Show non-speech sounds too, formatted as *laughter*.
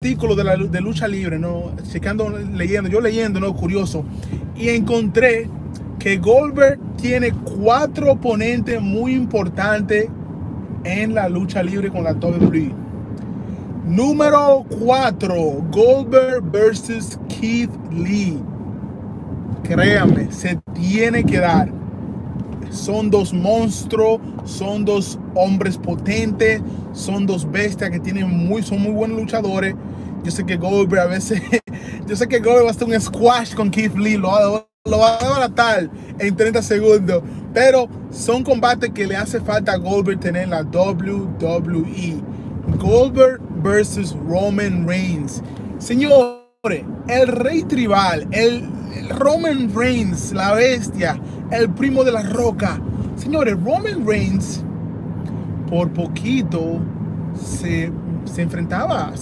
artículo de la de lucha libre, ¿no? Checando, leyendo, yo leyendo, ¿no? Curioso. Y encontré que Goldberg tiene cuatro oponentes muy importantes en la lucha libre con la WWE. Número 4, Goldberg versus Keith Lee. Créame, se tiene que dar. Son dos monstruos, son dos hombres potentes, son dos bestias que tienen muy, son muy buenos luchadores. Yo sé que Goldberg a veces, *laughs* yo sé que Goldberg va a hacer un squash con Keith Lee, lo va, a abaratar en 30 segundos, pero son combates que le hace falta a Goldberg tener en la WWE. Goldberg versus Roman Reigns. Señores, el rey tribal, el Roman Reigns, la bestia, el primo de la roca. Señores, Roman Reigns por poquito se, se enfrentaba,